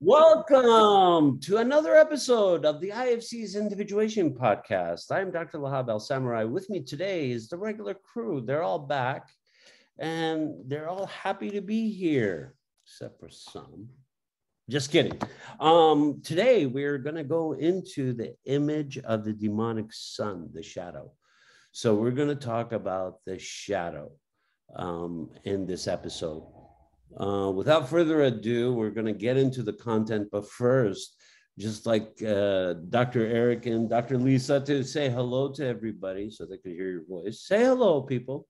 Welcome to another episode of the IFC's Individuation Podcast. I'm Dr. Lahab Al-Samarrai. With me today is the regular crew. They're all back and they're all happy to be here, except for some. Just kidding. Um, today, we're going to go into the image of the demonic son, the shadow. So, we're going to talk about the shadow um, in this episode. Uh, without further ado, we're going to get into the content, but first, just like uh, Dr. Eric and Dr. Lisa to say hello to everybody so they can hear your voice. Say hello, people.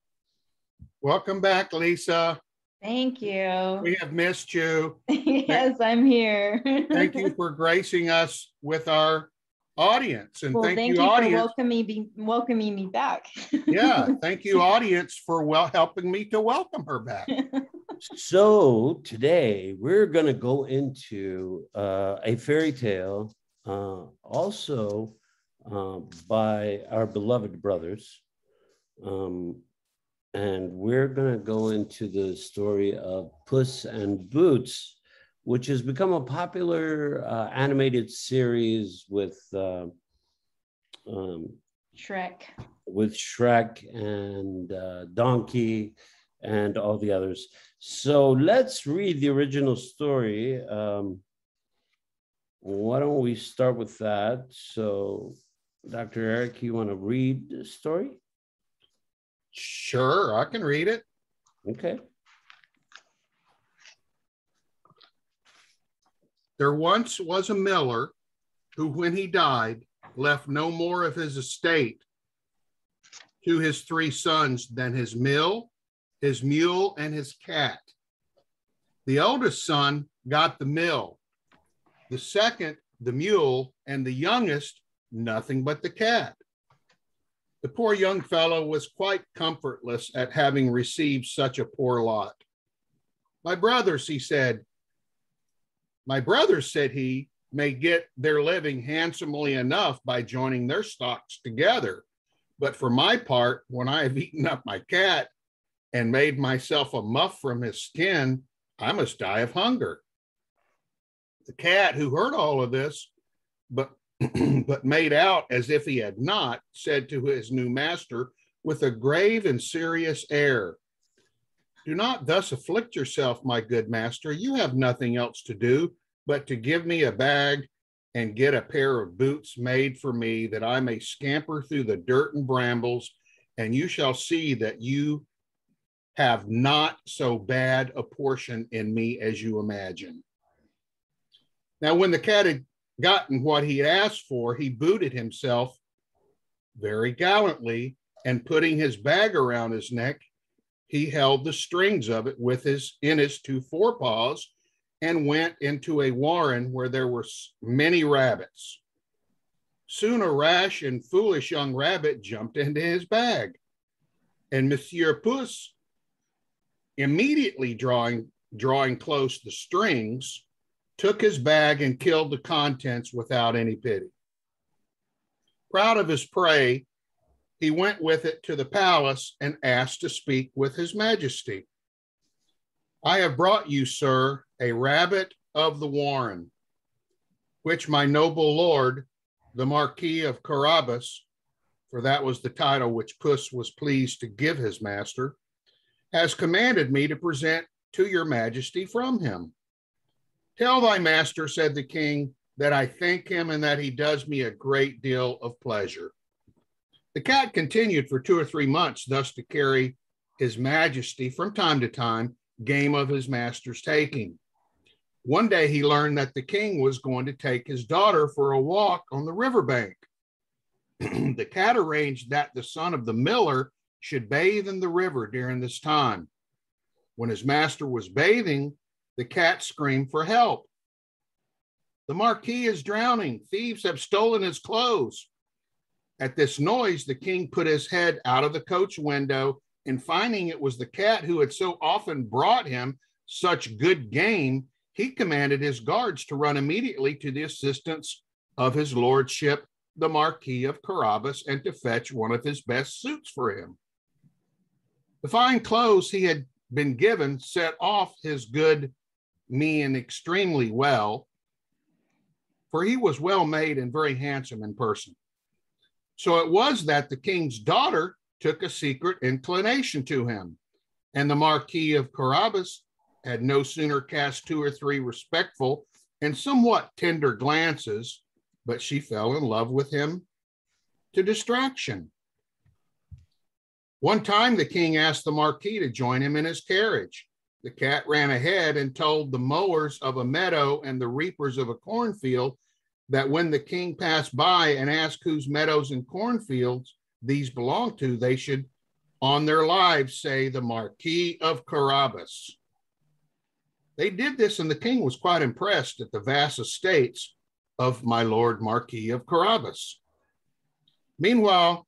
Welcome back, Lisa. Thank you. We have missed you. yes, I'm here. thank you for gracing us with our audience, and well, thank, thank you, you, audience. for welcoming me, welcoming me back. yeah, thank you, audience, for well helping me to welcome her back. so today we're going to go into uh, a fairy tale, uh, also uh, by our beloved brothers. Um, and we're going to go into the story of Puss and Boots, which has become a popular uh, animated series with uh, um, Shrek. With Shrek and uh, Donkey and all the others. So let's read the original story. Um, why don't we start with that? So, Dr. Eric, you want to read the story? Sure, I can read it. Okay. There once was a miller who, when he died, left no more of his estate to his three sons than his mill, his mule, and his cat. The eldest son got the mill, the second, the mule, and the youngest, nothing but the cat. The poor young fellow was quite comfortless at having received such a poor lot. My brothers, he said, my brothers, said he, may get their living handsomely enough by joining their stocks together. But for my part, when I have eaten up my cat and made myself a muff from his skin, I must die of hunger. The cat, who heard all of this, but but made out as if he had not, said to his new master with a grave and serious air, Do not thus afflict yourself, my good master. You have nothing else to do but to give me a bag and get a pair of boots made for me that I may scamper through the dirt and brambles, and you shall see that you have not so bad a portion in me as you imagine. Now, when the cat had gotten what he had asked for, he booted himself very gallantly, and putting his bag around his neck, he held the strings of it with his in his two forepaws and went into a warren where there were many rabbits. Soon a rash and foolish young rabbit jumped into his bag, and Monsieur Puss, immediately drawing drawing close the strings, took his bag and killed the contents without any pity. Proud of his prey, he went with it to the palace and asked to speak with his majesty. I have brought you, sir, a rabbit of the warren, which my noble lord, the Marquis of Carabas, for that was the title which Puss was pleased to give his master, has commanded me to present to your majesty from him. Tell thy master, said the king, that I thank him and that he does me a great deal of pleasure. The cat continued for two or three months thus to carry his majesty from time to time game of his master's taking. One day he learned that the king was going to take his daughter for a walk on the riverbank. the cat arranged that the son of the miller should bathe in the river during this time. When his master was bathing, the cat screamed for help. The Marquis is drowning. Thieves have stolen his clothes. At this noise, the king put his head out of the coach window and finding it was the cat who had so often brought him such good game, he commanded his guards to run immediately to the assistance of his lordship, the Marquis of Carabas, and to fetch one of his best suits for him. The fine clothes he had been given set off his good mien extremely well, for he was well made and very handsome in person. So it was that the king's daughter took a secret inclination to him, and the Marquis of Carabas had no sooner cast two or three respectful and somewhat tender glances, but she fell in love with him to distraction. One time, the king asked the Marquis to join him in his carriage. The cat ran ahead and told the mowers of a meadow and the reapers of a cornfield that when the king passed by and asked whose meadows and cornfields these belonged to, they should, on their lives, say the Marquis of Carabas. They did this, and the king was quite impressed at the vast estates of my lord Marquis of Carabas. Meanwhile,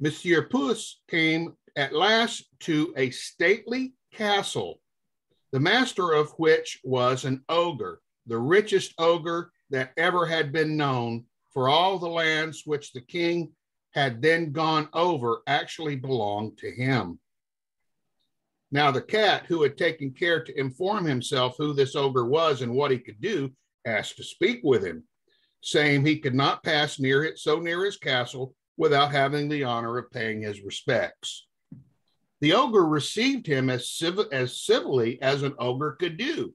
Monsieur Puss came at last to a stately castle, the master of which was an ogre, the richest ogre that ever had been known, for all the lands which the king had then gone over actually belonged to him. Now, the cat, who had taken care to inform himself who this ogre was and what he could do, asked to speak with him, saying he could not pass near it so near his castle without having the honor of paying his respects. The ogre received him as, civ- as civilly as an ogre could do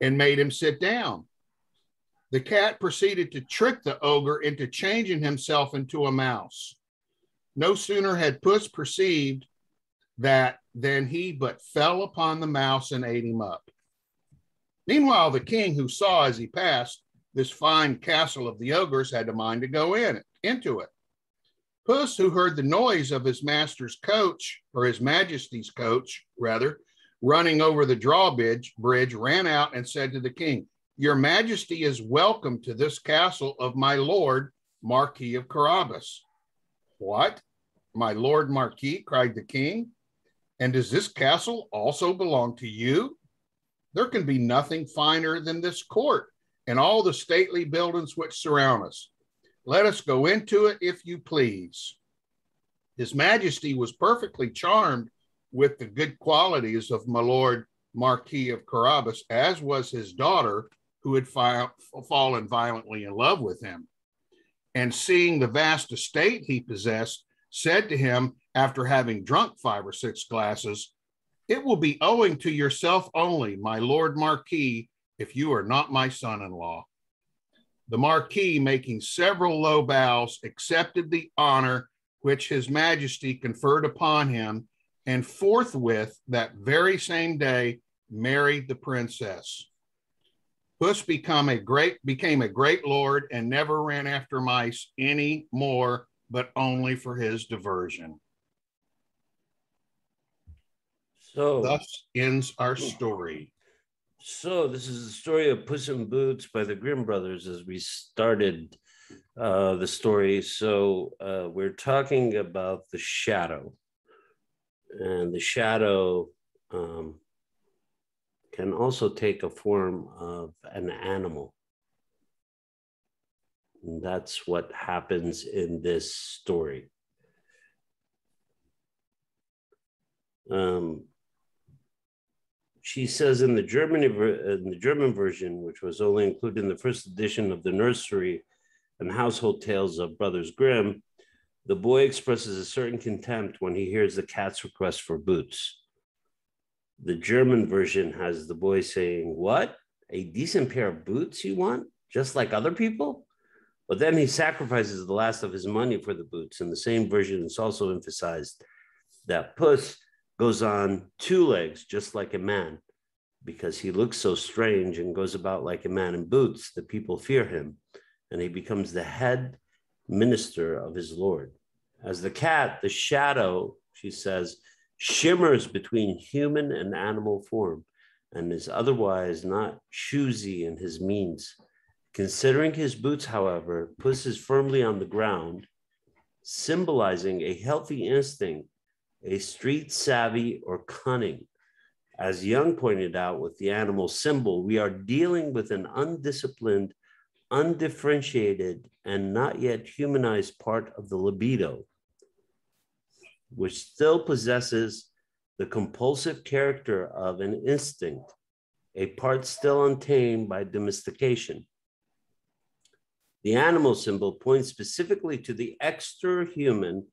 and made him sit down. The cat proceeded to trick the ogre into changing himself into a mouse. No sooner had Puss perceived that than he but fell upon the mouse and ate him up. Meanwhile, the king, who saw as he passed this fine castle of the ogres, had a mind to go in into it. Puss, who heard the noise of his master's coach, or his majesty's coach, rather, running over the drawbridge, bridge, ran out and said to the king, Your majesty is welcome to this castle of my lord, Marquis of Carabas. What? My lord Marquis, cried the king. And does this castle also belong to you? There can be nothing finer than this court and all the stately buildings which surround us. Let us go into it if you please. His Majesty was perfectly charmed with the good qualities of my Lord Marquis of Carabas, as was his daughter, who had fi- fallen violently in love with him. And seeing the vast estate he possessed, said to him, after having drunk five or six glasses, It will be owing to yourself only, my Lord Marquis, if you are not my son in law. The Marquis, making several low bows, accepted the honor which His Majesty conferred upon him, and forthwith that very same day married the princess. Puss become a great became a great lord and never ran after mice any more but only for his diversion. So, Thus ends our story. so this is the story of Puss in Boots by the Grimm brothers as we started uh, the story. So uh, we're talking about the shadow, and the shadow um, can also take a form of an animal. And that's what happens in this story. Um, she says in the German in the German version, which was only included in the first edition of the nursery and household tales of Brothers Grimm, the boy expresses a certain contempt when he hears the cat's request for boots. The German version has the boy saying, What? A decent pair of boots you want? Just like other people? But then he sacrifices the last of his money for the boots. In the same version, it's also emphasized that Puss goes on two legs, just like a man, because he looks so strange and goes about like a man in boots that people fear him, and he becomes the head minister of his Lord. As the cat, the shadow, she says, shimmers between human and animal form and is otherwise not choosy in his means. Considering his boots, however, Puss is firmly on the ground, symbolizing a healthy instinct, a street savvy or cunning. As Jung pointed out with the animal symbol, we are dealing with an undisciplined, undifferentiated, and not yet humanized part of the libido, which still possesses the compulsive character of an instinct, a part still untamed by domestication. The animal symbol points specifically to the extra human,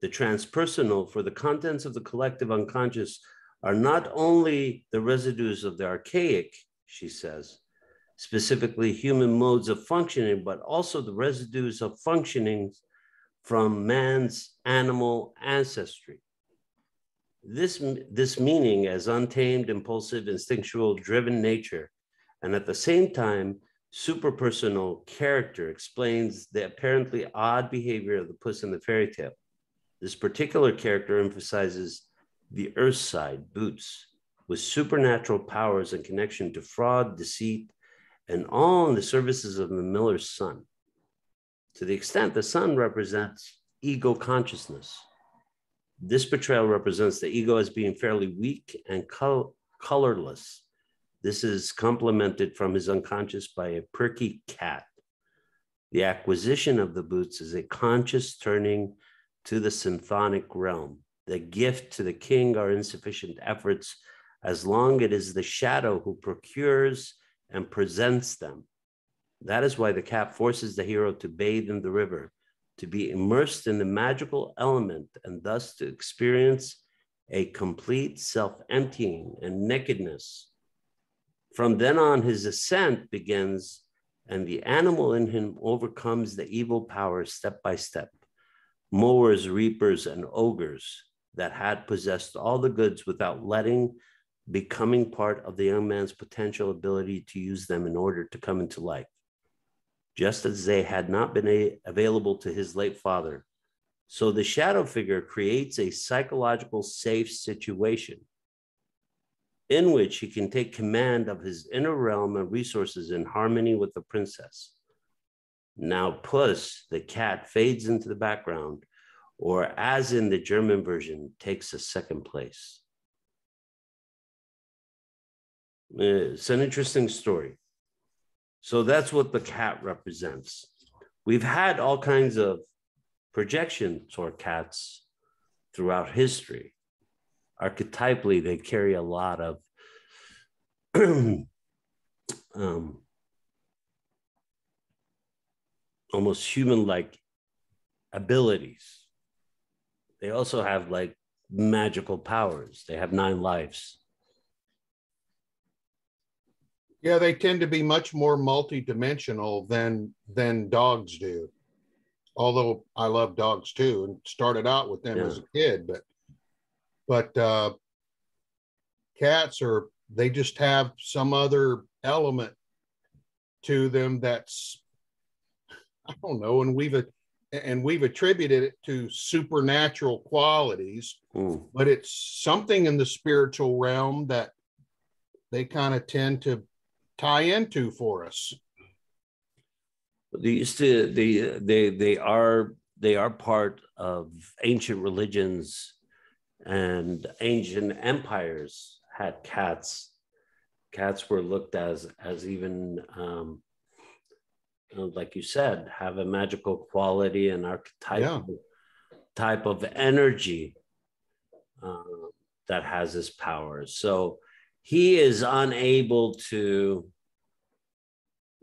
the transpersonal, for the contents of the collective unconscious are not only the residues of the archaic, she says, specifically human modes of functioning, but also the residues of functioning from man's animal ancestry. This, this meaning as untamed, impulsive, instinctual, driven nature, and at the same time, superpersonal character explains the apparently odd behavior of the puss in the fairy tale. This particular character emphasizes the earth side, Boots, with supernatural powers and connection to fraud, deceit, and all in the services of the miller's son. To the extent the son represents ego consciousness, this portrayal represents the ego as being fairly weak and col- colorless this is complemented from his unconscious by a perky cat. The acquisition of the boots is a conscious turning to the symphonic realm. The gift to the king are insufficient efforts as long it is the shadow who procures and presents them. That is why the cap forces the hero to bathe in the river, to be immersed in the magical element, and thus to experience a complete self emptying and nakedness from then on, his ascent begins, and the animal in him overcomes the evil powers step by step. Mowers, reapers, and ogres that had possessed all the goods without letting becoming part of the young man's potential ability to use them in order to come into life. Just as they had not been available to his late father. So the shadow figure creates a psychological safe situation in which he can take command of his inner realm and resources in harmony with the princess. Now, Puss, the cat, fades into the background, or as in the German version, takes a second place. Uh, it's an interesting story. So that's what the cat represents. We've had all kinds of projections toward cats throughout history. Archetypally they carry a lot of um, almost human-like abilities. They also have like magical powers. They have nine lives Yeah, they tend to be much more multidimensional than than dogs do. Although I love dogs too and started out with them Yeah. as a kid, but but uh cats are they just have some other element to them that's I don't know, and we've a- and we've attributed it to supernatural qualities Mm. but it's something in the spiritual realm that they kind of tend to tie into for us. These to they they they are they are part of ancient religions and ancient empires had cats. Cats were looked as as even um like you said have a magical quality and archetypal type of energy uh, that has this power. So he is unable to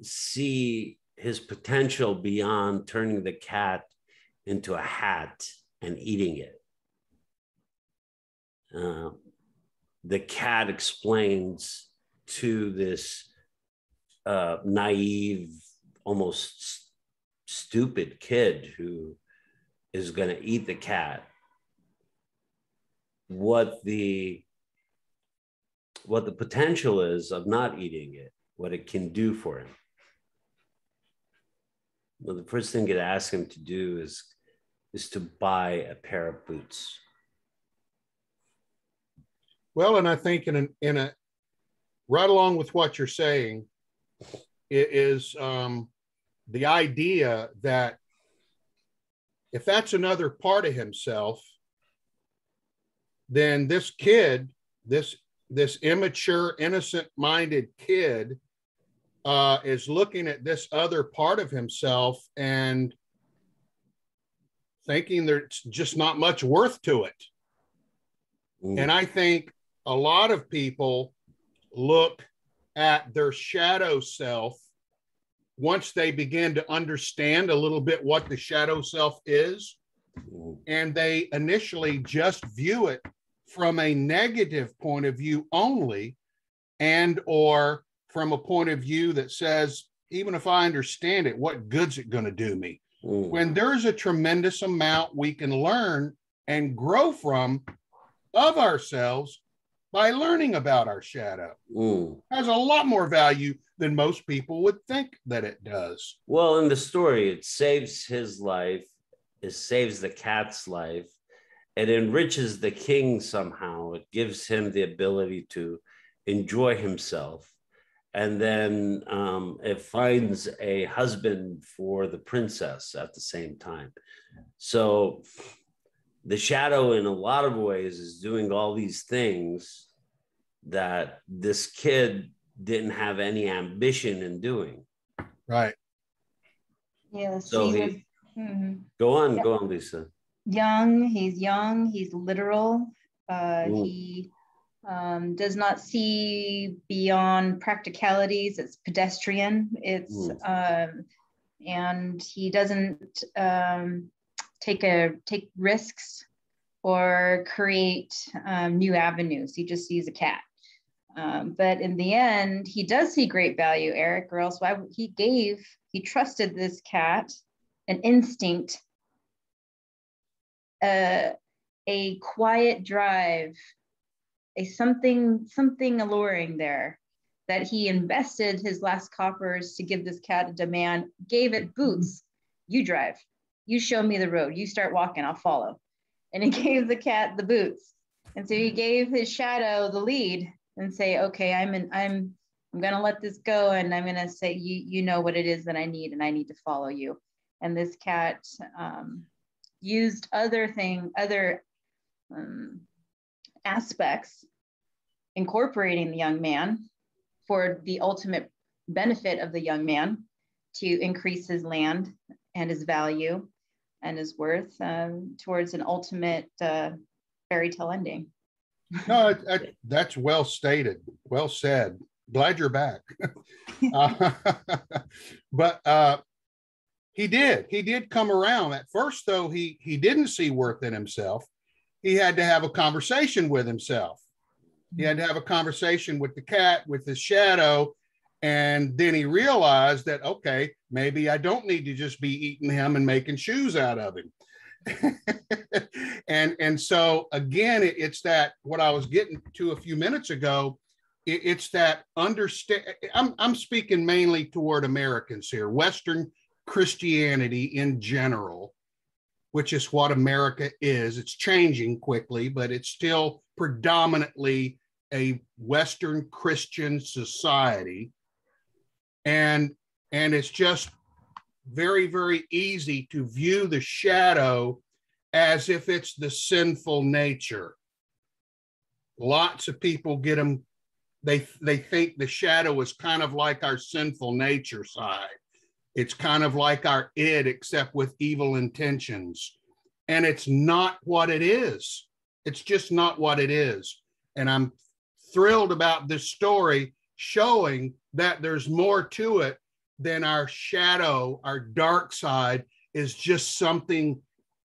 see his potential beyond turning the cat into a hat and eating it. Uh, the cat explains to this uh, naive, almost s- stupid kid who is going to eat the cat what the what the potential is of not eating it, what it can do for him. Well, the first thing you'd ask him to do is is to buy a pair of boots. Well, and I think in a, in a right along with what you're saying i- is um, the idea that if that's another part of himself, then this kid, this this immature, innocent-minded kid, uh, is looking at this other part of himself and thinking there's just not much worth to it. Mm. And I think a lot of people look at their shadow self once they begin to understand a little bit what the shadow self is, and they initially just view it from a negative point of view only and or from a point of view that says even if i understand it what good's it going to do me Mm. when there's a tremendous amount we can learn and grow from of ourselves by learning about our shadow Mm. has a lot more value than most people would think that it does Well, in the story, it saves his life, it saves the cat's life, it enriches the king somehow. It gives him the ability to enjoy himself. And then um, it finds a husband for the princess at the same time. So the shadow, in a lot of ways, is doing all these things that this kid didn't have any ambition in doing. right Yes. So he he- was mhm. Go on, Yeah. go on, Lisa. Young. He's young. He's literal. Uh, Mm. he um, does not see beyond practicalities. It's pedestrian. It's um, and he doesn't um, take a take risks or create um, new avenues. He just sees a cat. Um, but in the end, he does see great value, Eric, or else why he gave, he trusted this cat an instinct, a quiet drive, a something, something alluring there that he invested his last coppers to give this cat a demand, gave it boots. You drive, you show me the road, you start walking, I'll follow. And he gave the cat the boots. And so he gave his shadow the lead and say, okay, I'm in, I'm, I'm gonna let this go and I'm gonna say, you, you know what it is that I need and I need to follow you. And this cat um, used other thing, other um, aspects, incorporating the young man for the ultimate benefit of the young man to increase his land and his value and his worth um, towards an ultimate uh, fairy tale ending. No, it, it- that's well stated, well said. Glad you're back. Uh, but uh, he did. He did come around. At first, though, he he didn't see worth in himself. He had to have a conversation with himself. He had to have a conversation with the cat, with his shadow, and then he realized that okay, maybe I don't need to just be eating him and making shoes out of him. and and so again, it- it's that what I was getting to a few minutes ago. It, it's that understand. I'm I'm speaking mainly toward Americans here, Western Christianity in general, which is what America is. It's changing quickly, but it's still predominantly a Western Christian society. And and it's just very, very easy to view the shadow as if it's the sinful nature. Lots of people get them, they they think the shadow is kind of like our sinful nature side. It's kind of like our id, except with evil intentions. And it's not what it is. It's just not what it is. And I'm thrilled about this story showing that there's more to it than our shadow, our dark side is just something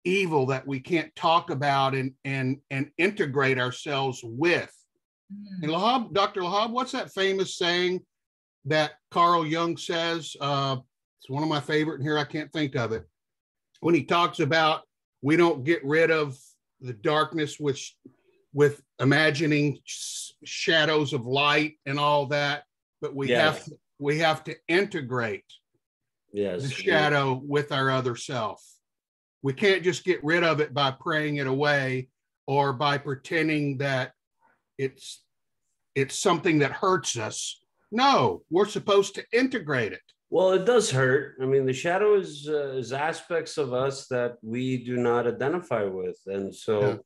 evil that we can't talk about and and and integrate ourselves with. Mm. And Lahab, Dr. Lahab, what's that famous saying that Carl Jung says? Uh, it's one of my favorite, and here I can't think of it. When he talks about we don't get rid of the darkness with with imagining sh- shadows of light and all that, but we Yes. have to, we have to integrate Yes. the shadow with our other self. We can't just get rid of it by praying it away or by pretending that it's it's something that hurts us. No, we're supposed to integrate it. Well, it does hurt. I mean, the shadow is, uh, is aspects of us that we do not identify with. And so Yeah.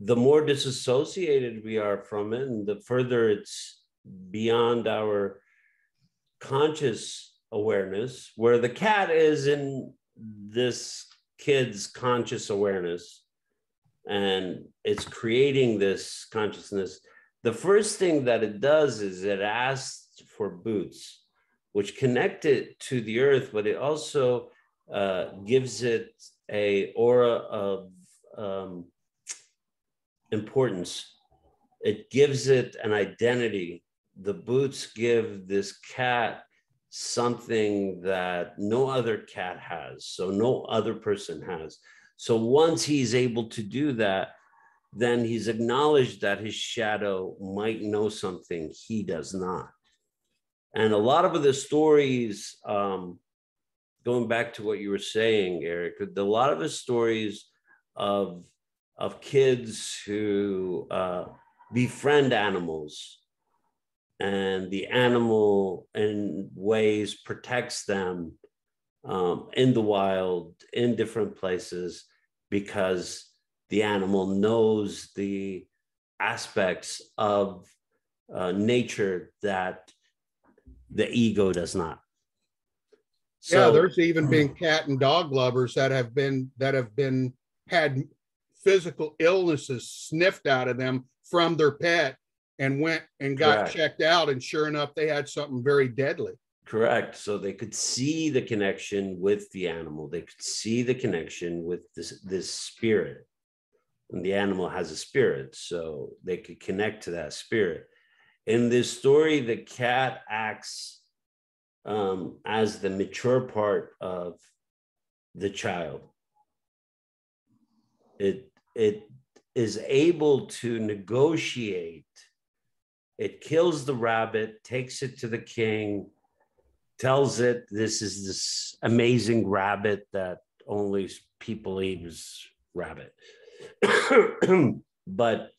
the more disassociated we are from it, and the further it's beyond our conscious awareness, where the cat is in this kid's conscious awareness, and it's creating this consciousness. The first thing that it does is it asks for boots which connect it to the earth, but it also uh, gives it a aura of um, importance. It gives it an identity. The boots give this cat something that no other cat has, so no other person has. So once he's able to do that, then he's acknowledged that his shadow might know something he does not. And a lot of the stories, um, going back to what you were saying, Eric, a lot of the stories of of kids who uh, befriend animals and the animal in ways protects them um, in the wild in different places because the animal knows the aspects of uh, nature that the ego does not. So, yeah, there's even been cat and dog lovers that have been that have been had physical illnesses sniffed out of them from their pet and went and got correct. checked out and sure enough they had something very deadly. Correct. So they could see the connection with the animal. They could see the connection with this this spirit. And the animal has a spirit so they could connect to that spirit in this story, the cat acts um, as the mature part of the child. It it is able to negotiate. It kills the rabbit, takes it to the king, tells it this is this amazing rabbit that only people eat is rabbit. but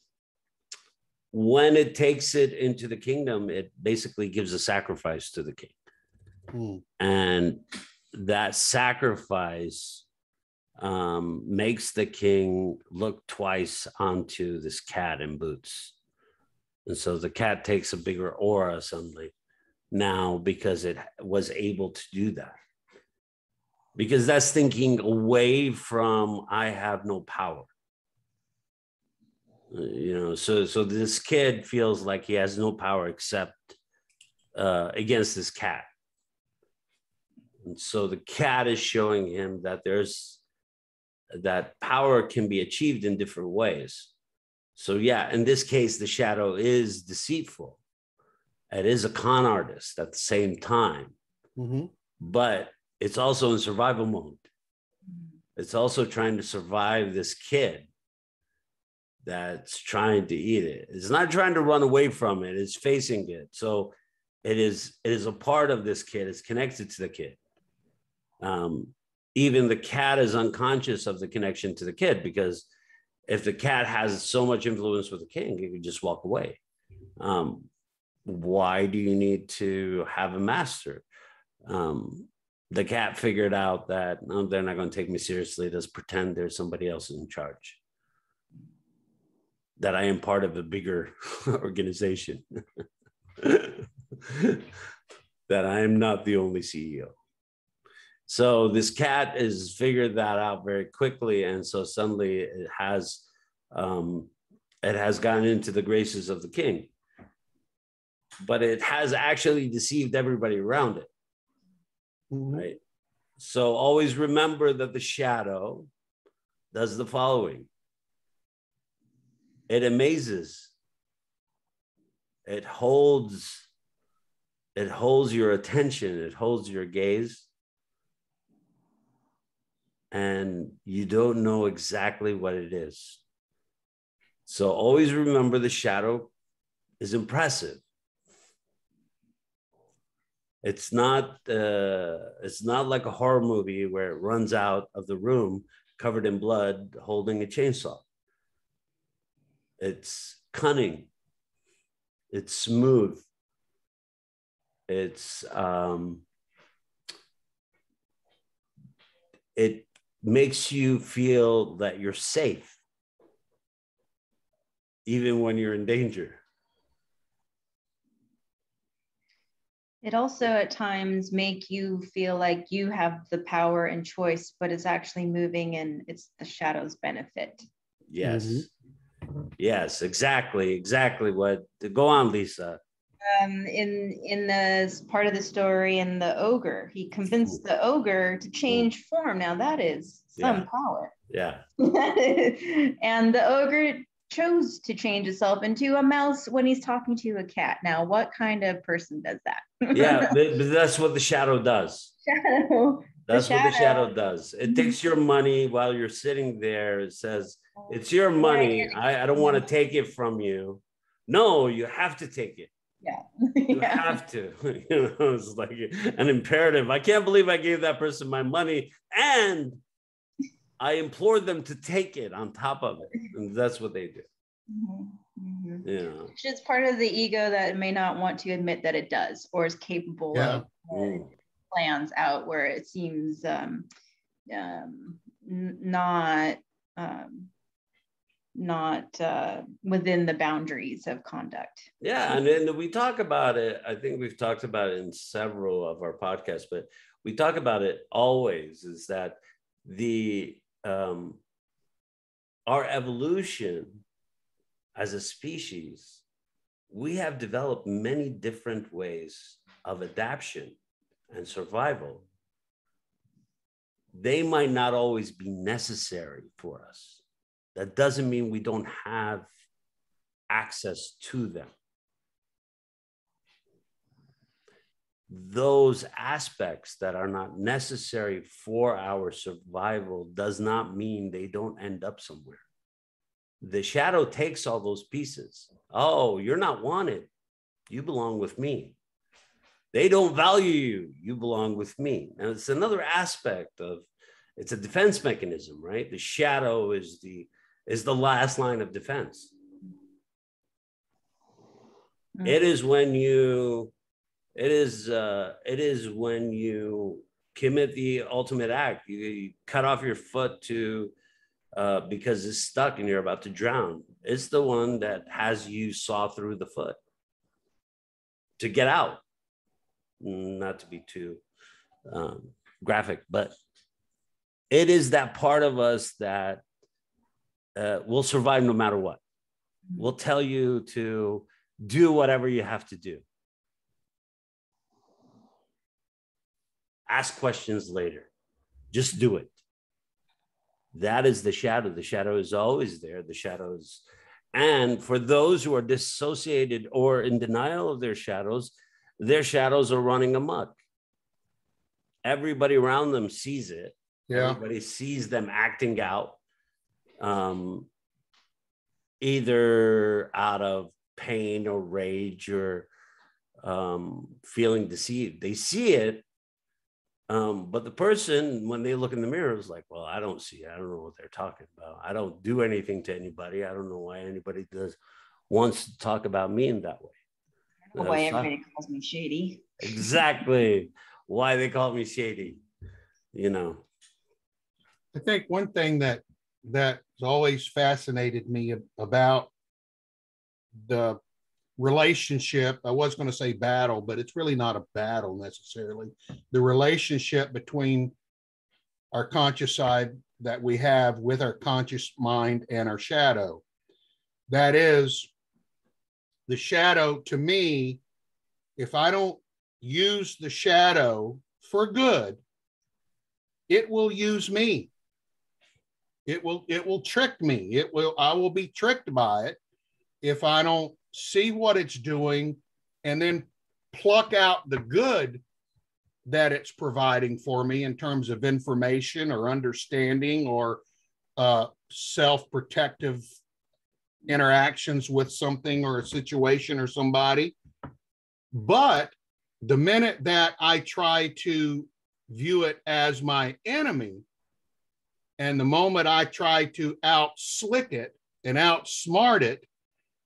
when it takes it into the kingdom, it basically gives a sacrifice to the king. Mm. And that sacrifice um, makes the king look twice onto this cat in boots. And so the cat takes a bigger aura suddenly now because it was able to do that. Because that's thinking away from, I have no power you know so so this kid feels like he has no power except uh, against this cat. And so the cat is showing him that there's that power can be achieved in different ways. So yeah in this case the shadow is deceitful. It is a con artist at the same time. Mm-hmm. but it's also in survival mode. It's also trying to survive this kid that's trying to eat it. It's not trying to run away from it, it's facing it. So it is it is a part of this kid, it's connected to the kid. Um, even the cat is unconscious of the connection to the kid because if the cat has so much influence with the king, he could just walk away. Um, why do you need to have a master? Um, the cat figured out that they're not going to take me seriously. Let's pretend there's somebody else in charge that I am part of a bigger organization, that I am not the only CEO. So this cat has figured that out very quickly, and so suddenly it has um, it has gotten into the graces of the king, but it has actually deceived everybody around it. Mm-hmm. Right. So always remember that the shadow does the following it amazes. It holds it holds your attention. It holds your gaze. And you don't know exactly what it is. So always remember the shadow is impressive. It's not uh, it's not like a horror movie where it runs out of the room covered in blood holding a chainsaw it's cunning. It's smooth. It's um, it makes you feel that you're safe even when you're in danger. It also at times make you feel like you have the power and choice but it's actually moving and it's the shadow's benefit. Yes. Mm-hmm. Yes, exactly, exactly. What go on, Lisa? um, in in the part of the story in the ogre. He convinced the ogre to change form. Now that is some Yeah. power. Yeah. and the ogre chose to change itself into a mouse when he's talking to a cat. Now, what kind of person does that? Yeah. that's what the shadow does. Shadow. That's what the shadow. shadow does. It takes your money while you're sitting there. It says, It's your money. I, I don't want to take it from you. No, you have to take it. Yeah. you yeah. have to. You know, it's like an imperative. I can't believe I gave that person my money and I implored them to take it on top of it. And that's what they do. Mhm, mhm. You know. Which is part of the ego that may not want to admit that it does or is capable Yeah. of Mm. Plans out where it seems um, um, not um, not uh, within the boundaries of conduct. Yeah, and then we talk about it. I think we've talked about it in several of our podcasts, but we talk about it always. Is that the um, our evolution as a species? We have developed many different ways of adaptation and survival. They might not always be necessary for us. That doesn't mean we don't have access to them. Those aspects that are not necessary for our survival does not mean they don't end up somewhere. The shadow takes all those pieces. Oh, you're not wanted. You belong with me. They don't value you. You belong with me. And it's another aspect of it's a defense mechanism, right? The shadow is the is the last line of defense. Mm. It is when you, it is, uh, it is when you commit the ultimate act. You, you cut off your foot to, uh, because it's stuck and you're about to drown. It's the one that has you saw through the foot to get out. Not to be too um, graphic, but it is that part of us that uh, will survive no matter what. We'll tell you to do whatever you have to do. Ask questions later. Just do it. That is the shadow. The shadow is always there. The shadows. And for those who are dissociated or in denial of their shadows, their shadows are running amok. Everybody around them sees it. Yeah. Everybody sees them acting out, um, either out of pain or rage or um, feeling deceived. They see it, um, but the person, when they look in the mirror, is like, "Well, I don't see it. I don't know what they're talking about. I don't do anything to anybody. I don't know why anybody does wants to talk about me in that way." I why That's not- everybody calls me shady. exactly why they call me shady. You know. I think one thing that that's always fascinated me about the relationship, I was going to say battle, but it's really not a battle necessarily. The relationship between our conscious side that we have with our conscious mind and our shadow. That is the shadow to me, if I don't use the shadow for good, it will use me. It will it will trick me. It will i will be tricked by it if i don't see what it's doing and then pluck out the good that it's providing for me in terms of information or understanding or uh, self-protective interactions with something or a situation or somebody but the minute that i try to view it as my enemy and the moment I try to out slick it and outsmart it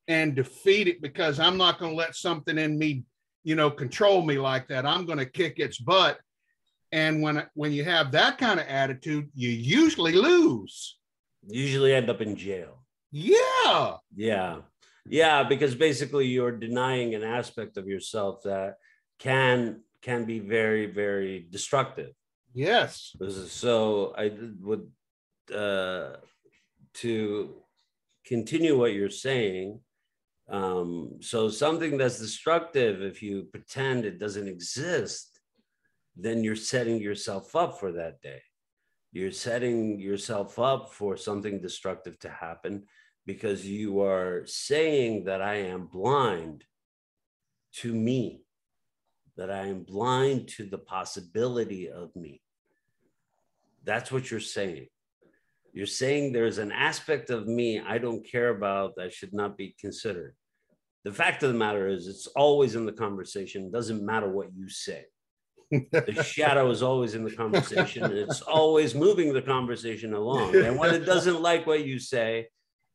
and defeat it because I'm not going to let something in me, you know, control me like that. I'm going to kick its butt. And when when you have that kind of attitude, you usually lose. Usually end up in jail. Yeah. Yeah. Yeah, because basically you're denying an aspect of yourself that can can be very very destructive. Yes. So I would uh to continue what you're saying Um, so something that's destructive, if you pretend it doesn't exist, then you're setting yourself up for that day. You're setting yourself up for something destructive to happen because you are saying that I am blind to me, that I am blind to the possibility of me. That's what you're saying. You're saying there's an aspect of me I don't care about that should not be considered. The fact of the matter is, it's always in the conversation. It doesn't matter what you say. The shadow is always in the conversation and it's always moving the conversation along. And when it doesn't like what you say,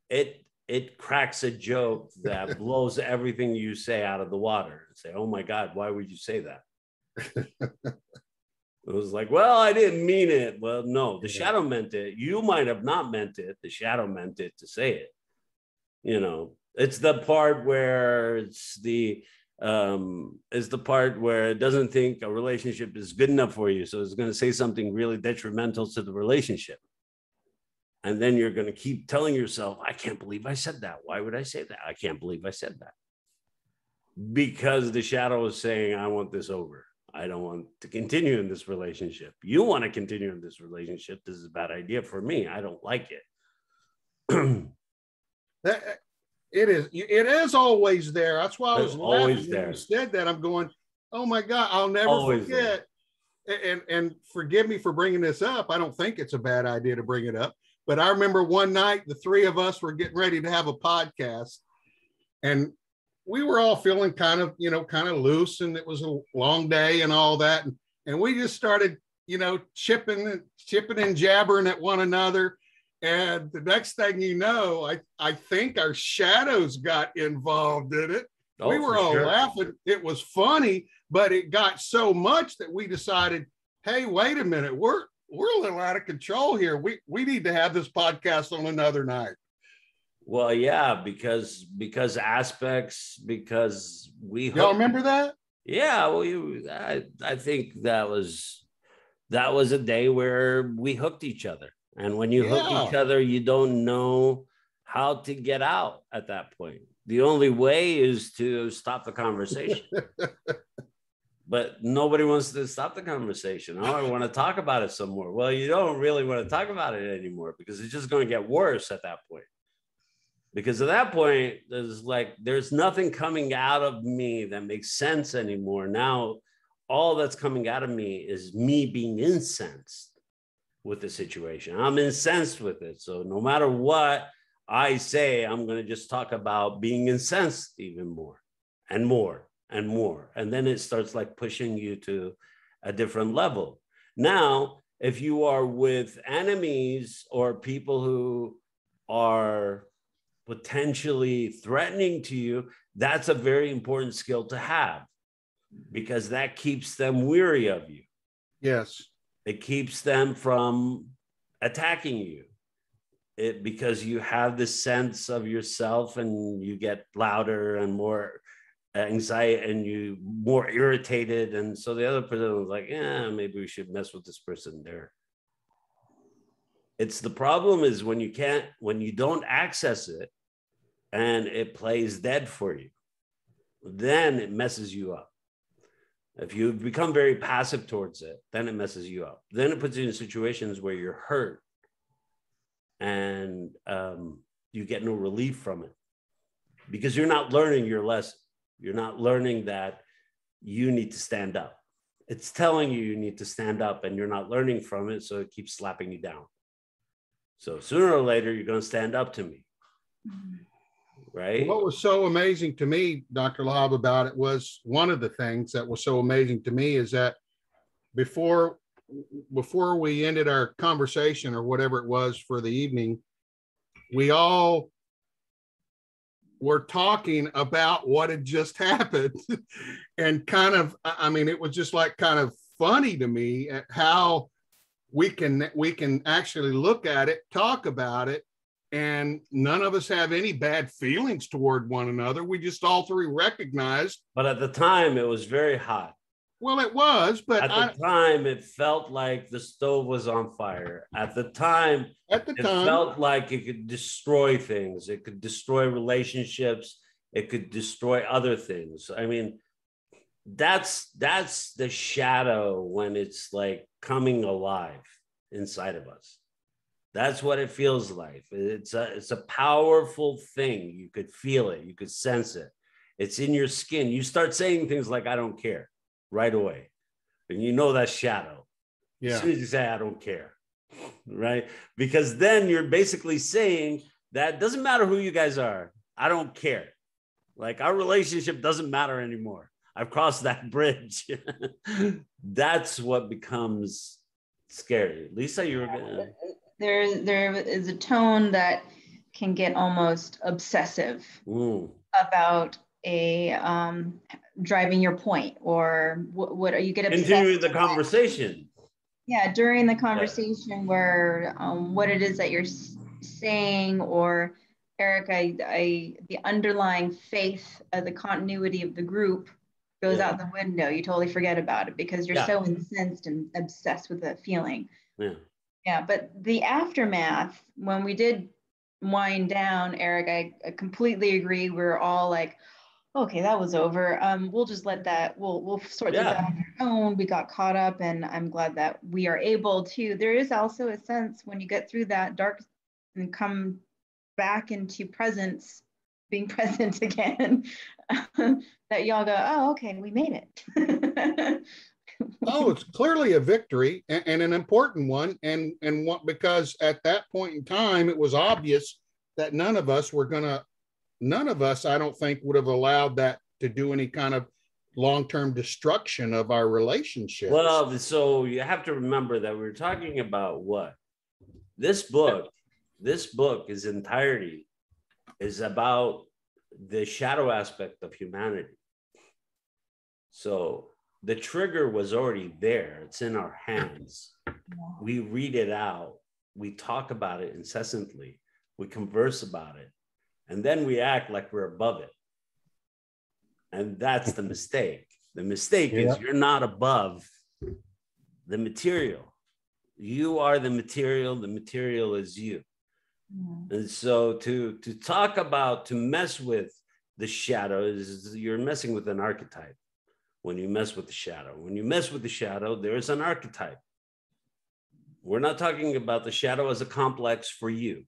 it it cracks a joke that blows everything you say out of the water and say, oh my God, why would you say that? it was like, well, I didn't mean it. Well, no, the yeah. shadow meant it. You might have not meant it. The shadow meant it to say it. You know, it's the part where it's the um is the part where it doesn't think a relationship is good enough for you. So it's going to say something really detrimental to the relationship. And then you're going to keep telling yourself, I can't believe I said that. Why would I say that? I can't believe I said that. Because the shadow is saying, I want this over. I don't want to continue in this relationship. You want to continue in this relationship. This is a bad idea for me. I don't like it. that, it is. It is always there. That's why I was always there. You said that. I'm going. Oh my God! I'll never always forget. There. And and forgive me for bringing this up. I don't think it's a bad idea to bring it up. But I remember one night the three of us were getting ready to have a podcast, and we were all feeling kind of, you know, kind of loose, and it was a long day and all that, and, and we just started, you know, chipping and chipping and jabbering at one another. And the next thing you know, I, I think our shadows got involved in it. Oh, we were all sure. laughing. It was funny, but it got so much that we decided, hey, wait a minute, we're we're a little out of control here. We we need to have this podcast on another night. Well, yeah, because because aspects because we y'all hooked, remember that? Yeah, well, you, I I think that was that was a day where we hooked each other, and when you yeah. hook each other, you don't know how to get out at that point. The only way is to stop the conversation. but nobody wants to stop the conversation. Oh, I want to talk about it some more. Well, you don't really want to talk about it anymore because it's just going to get worse at that point. Because at that point, there's like there's nothing coming out of me that makes sense anymore. Now, all that's coming out of me is me being incensed with the situation. I'm incensed with it. So no matter what I say, I'm going to just talk about being incensed even more and more and more. And then it starts like pushing you to a different level. Now, if you are with enemies or people who are potentially threatening to you, that's a very important skill to have because that keeps them weary of you. Yes. It keeps them from attacking you. It because you have this sense of yourself and you get louder and more anxiety and you more irritated. And so the other person was like, yeah, maybe we should mess with this person there. It's the problem is when you can't, when you don't access it and it plays dead for you, then it messes you up. If you become very passive towards it, then it messes you up. Then it puts you in situations where you're hurt and um, you get no relief from it because you're not learning your lesson. You're not learning that you need to stand up. It's telling you you need to stand up and you're not learning from it. So it keeps slapping you down. So sooner or later, you're going to stand up to me. Right. What was so amazing to me, Dr. Lahab, about it was one of the things that was so amazing to me is that before before we ended our conversation or whatever it was for the evening, we all were talking about what had just happened and kind of i mean it was just like kind of funny to me at how we can we can actually look at it talk about it and none of us have any bad feelings toward one another we just all three recognized but at the time it was very hot well, it was, but at the I, time, it felt like the stove was on fire. At the time, at the it time, felt like it could destroy things. It could destroy relationships. It could destroy other things. I mean, that's that's the shadow when it's like coming alive inside of us. That's what it feels like. It's a it's a powerful thing. You could feel it. You could sense it. It's in your skin. You start saying things like "I don't care" right away, and you know that shadow. Yeah. As soon as you say "I don't care," right? Because then you're basically saying that doesn't matter who you guys are. I don't care. Like our relationship doesn't matter anymore. I've crossed that bridge. That's what becomes scary. Lisa, you were gonna. There, there is a tone that can get almost obsessive Ooh. about a um, driving your point or what, what are you get obsessed Continue the with. conversation. yeah during the conversation where um, what it is that you're saying or eric I, I the underlying faith of the continuity of the group goes Yeah. out the window you totally forget about it because you're Yeah. so incensed and obsessed with the feeling Yeah. Yeah but the aftermath when we did wind down eric i, I completely agree. We're all like okay that was over. Um we'll just let that we'll we'll sort this Yeah. out on our own. We got caught up and i'm glad that we are able to. There is also a sense when you get through that dark and come back into presence being present again that y'all go oh okay we made it Oh, it's clearly a victory and, and an important one. And and what because at that point in time, it was obvious that none of us were gonna, none of us, I don't think, would have allowed that to do any kind of long-term destruction of our relationship. Well, so you have to remember that we're talking about what this book, this book is entirety is about the shadow aspect of humanity. So the trigger was already there. It's in our hands. We read it out. We talk about it incessantly. We converse about it. And then we act like we're above it. And that's the mistake. The mistake is you're not above the material. You are the material, the material is you. Yeah. And so to to talk about to mess with the shadow is you're messing with an archetype when you mess with the shadow. When you mess with the shadow, there is an archetype. We're not talking about the shadow as a complex for you.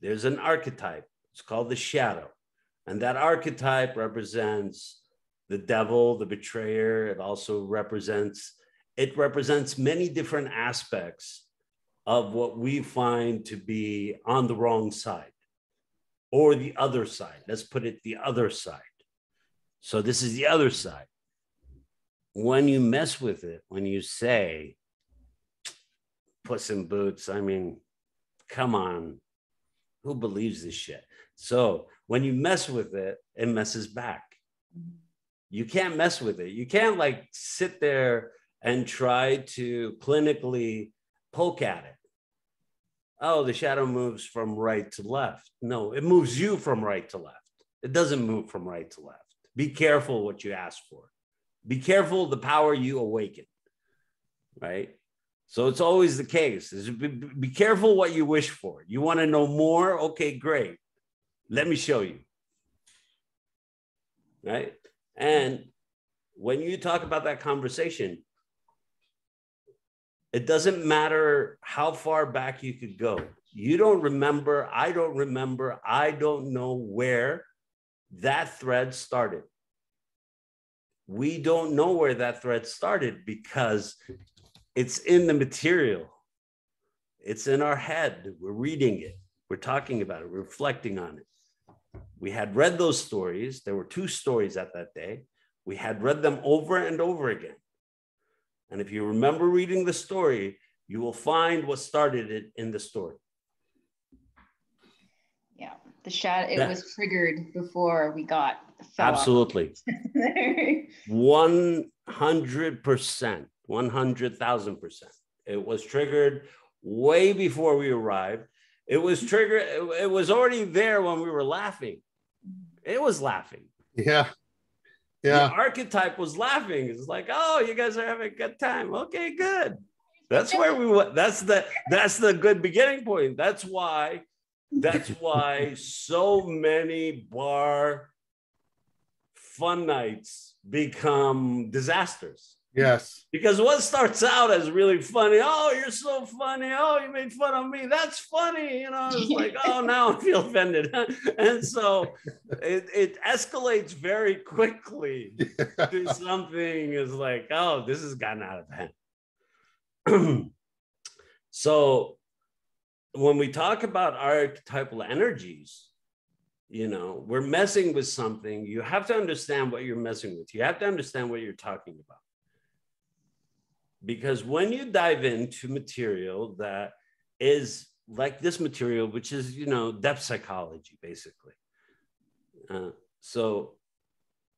There's an archetype. It's called the shadow. And that archetype represents the devil, the betrayer. It also represents it represents many different aspects of what we find to be on the wrong side or the other side. Let's put it the other side. So this is the other side. When you mess with it, when you say, Puss in Boots, I mean, come on, who believes this shit? So when you mess with it, it messes back. You can't mess with it. You can't like sit there and try to clinically poke at it. Oh, the shadow moves from right to left. No, it moves you from right to left. It doesn't move from right to left. Be careful what you ask for. Be careful the power you awaken. Right? So it's always the case. Is be, be careful what you wish for. You want to know more? Okay, great. Let me show you. Right? And when you talk about that conversation, it doesn't matter how far back you could go. You don't remember, I don't remember, I don't know where that thread started. We don't know where that thread started because it's in the material. It's in our head. We're reading it. We're talking about it. We're reflecting on it. We had read those stories. There were two stories at that day. We had read them over and over again. And if you remember reading the story, you will find what started it in the story. Yeah, the shadow. It Yeah. was triggered before we got. Absolutely. 100%, 100,000%. It was triggered way before we arrived. It was triggered, it, it was already there when we were laughing. It was laughing. Yeah. The Yeah. archetype was laughing. It's like, oh, you guys are having a good time. Okay, good. That's where we went. That's the that's the good beginning point. That's why that's why so many bar fun nights become disasters. Yes. Because what starts out as really funny, oh, you're so funny. Oh, you made fun of me. That's funny. You know, it's like, oh, now I feel offended. and so it, it escalates very quickly to something is like, oh, this has gotten out of hand. so when we talk about archetypal energies, you know, we're messing with something. You have to understand what you're messing with. You have to understand what you're talking about because when you dive into material that is like this material, which is, you know, depth psychology, basically. Uh, so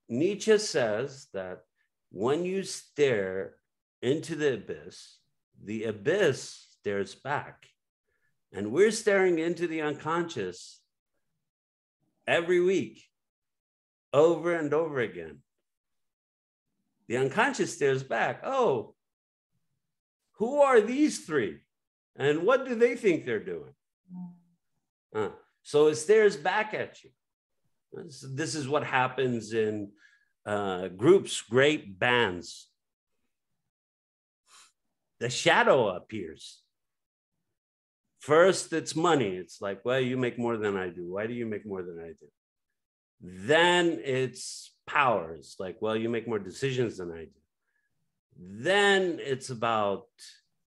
Nietzsche says that when you stare into the abyss, the abyss stares back. And we're staring into the unconscious every week, over and over again. The unconscious stares back. Oh, who are these three? And what do they think they're doing? Uh, so it stares back at you. This is what happens in uh, groups, great bands. The shadow appears. First, it's money. It's like, well, you make more than I do. Why do you make more than I do? Then it's power. It's like, well, you make more decisions than I do. Then it's about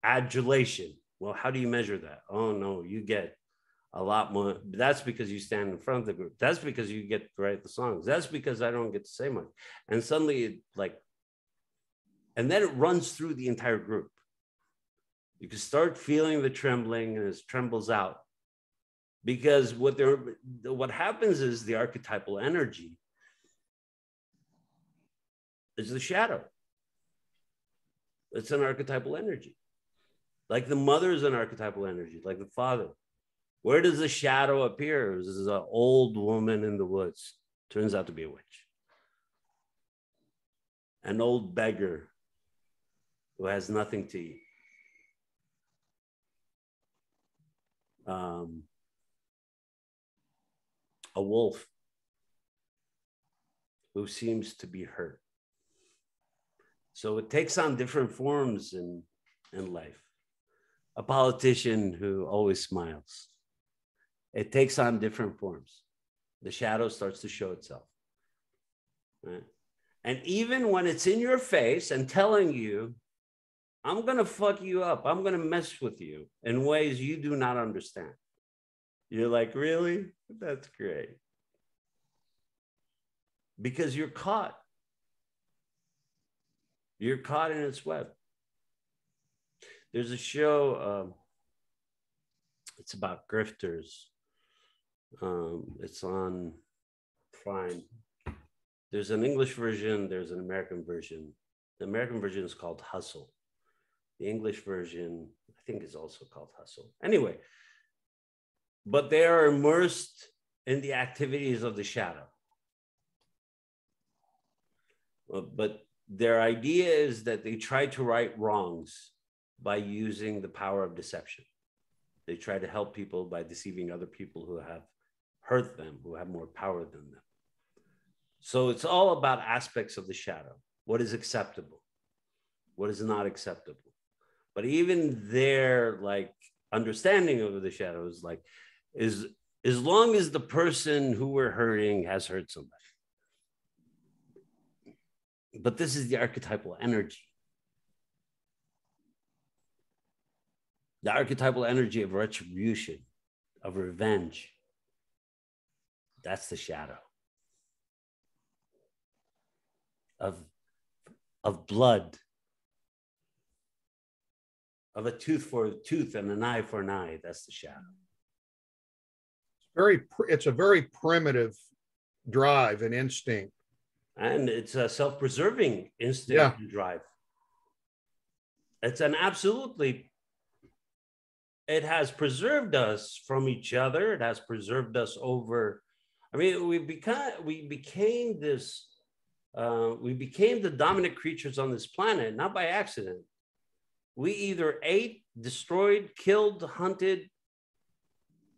adulation. Well, how do you measure that? Oh, no, you get a lot more. That's because you stand in front of the group. That's because you get to write the songs. That's because I don't get to say much. And suddenly, it like, and then it runs through the entire group. You can start feeling the trembling and it trembles out. Because what there, what happens is the archetypal energy is the shadow. It's an archetypal energy. Like the mother is an archetypal energy, like the father. Where does the shadow appear? This is an old woman in the woods. Turns out to be a witch. An old beggar who has nothing to eat. Um, a wolf who seems to be hurt. So it takes on different forms in, in life. A politician who always smiles. It takes on different forms. The shadow starts to show itself. Right? And even when it's in your face and telling you, I'm going to fuck you up, I'm going to mess with you in ways you do not understand. You're like, really? That's great. Because you're caught you're caught in its web. There's a show, um, it's about grifters. Um, it's on Prime. There's an English version, there's an American version. The American version is called Hustle. The English version, I think, is also called Hustle. Anyway, but they are immersed in the activities of the shadow. Uh, but their idea is that they try to right wrongs by using the power of deception. They try to help people by deceiving other people who have hurt them, who have more power than them. So it's all about aspects of the shadow. What is acceptable? What is not acceptable? But even their like understanding of the shadows like, is as long as the person who we're hurting has hurt somebody but this is the archetypal energy. The archetypal energy of retribution, of revenge. That's the shadow. Of, of blood, of a tooth for a tooth and an eye for an eye. That's the shadow. Very, it's a very primitive drive and instinct and it's a self-preserving instinct yeah. drive. It's an absolutely. It has preserved us from each other. It has preserved us over. I mean, we became we became this. Uh, we became the dominant creatures on this planet, not by accident. We either ate, destroyed, killed, hunted,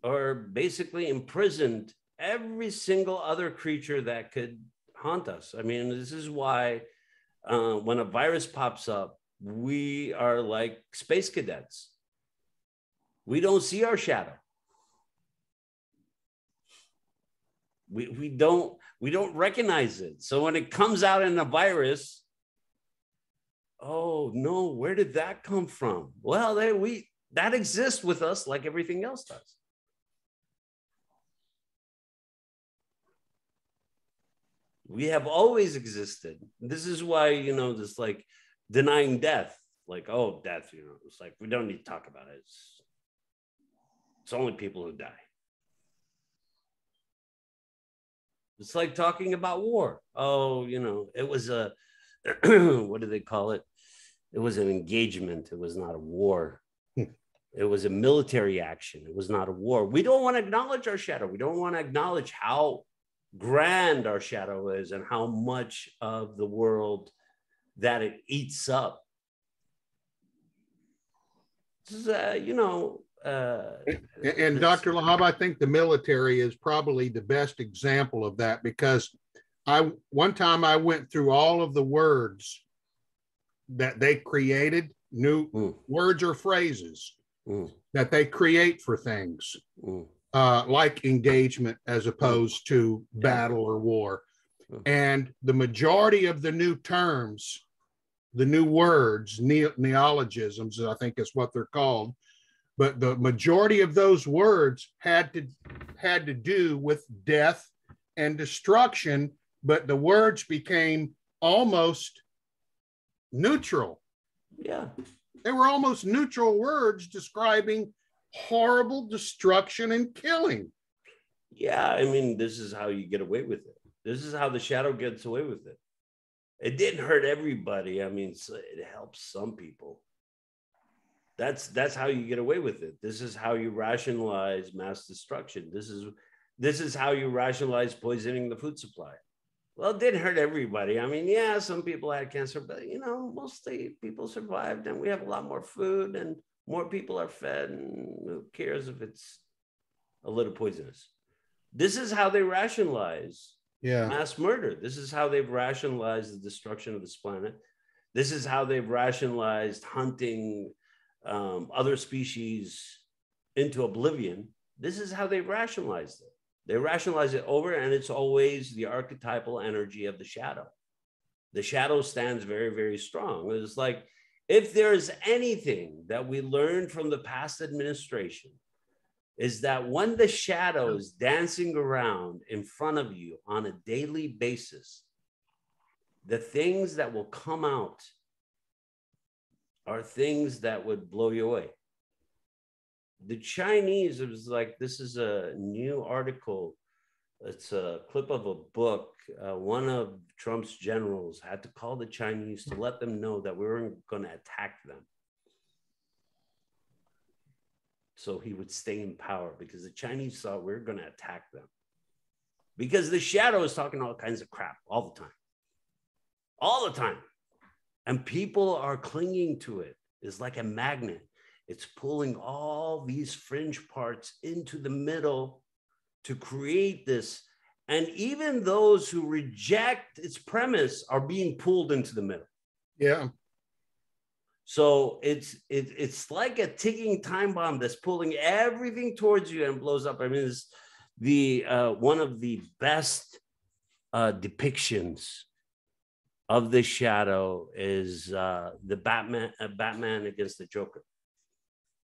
or basically imprisoned every single other creature that could haunt us. I mean, this is why uh, when a virus pops up, we are like space cadets. We don't see our shadow. We, we don't we don't recognize it. So when it comes out in a virus, oh no, where did that come from? Well, they, we that exists with us like everything else does. We have always existed. This is why, you know, this like denying death, like, oh, death, you know, it's like we don't need to talk about it. It's, it's only people who die. It's like talking about war. Oh, you know, it was a, what do they call it? It was an engagement. It was not a war. Hmm. it was a military action. It was not a war. We don't want to acknowledge our shadow. We don't want to acknowledge how grand our shadow is and how much of the world that it eats up. Uh, you know, uh, and, and Dr. Lahab, I think the military is probably the best example of that because I one time I went through all of the words that they created, new mm. words or phrases mm. that they create for things. Mm uh, like engagement as opposed to battle or war. And the majority of the new terms, the new words, ne- neologisms, I think is what they're called, but the majority of those words had to had to do with death and destruction, but the words became almost neutral. Yeah. They were almost neutral words describing horrible destruction and killing. Yeah, I mean, this is how you get away with it. This is how the shadow gets away with it. It didn't hurt everybody. I mean, it helps some people. That's that's how you get away with it. This is how you rationalize mass destruction. This is this is how you rationalize poisoning the food supply. Well, it didn't hurt everybody. I mean, yeah, some people had cancer, but you know, mostly people survived, and we have a lot more food and more people are fed, and who cares if it's a little poisonous? This is how they rationalize yeah. mass murder. This is how they've rationalized the destruction of this planet. This is how they've rationalized hunting um, other species into oblivion. This is how they've rationalized it. They rationalize it over, and it's always the archetypal energy of the shadow. The shadow stands very, very strong. It's like if there is anything that we learned from the past administration, is that when the shadow is dancing around in front of you on a daily basis, the things that will come out are things that would blow you away. The Chinese, it was like, this is a new article it's a clip of a book. Uh, one of Trump's generals had to call the Chinese to let them know that we weren't going to attack them. So he would stay in power because the Chinese thought we are going to attack them. Because the shadow is talking all kinds of crap all the time. All the time. And people are clinging to it. It's like a magnet. It's pulling all these fringe parts into the middle to create this. And even those who reject its premise are being pulled into the middle. Yeah. So it's it, it's like a ticking time bomb that's pulling everything towards you and blows up. I mean, it's the uh, one of the best uh, depictions of the shadow is uh, the Batman uh, Batman against the Joker.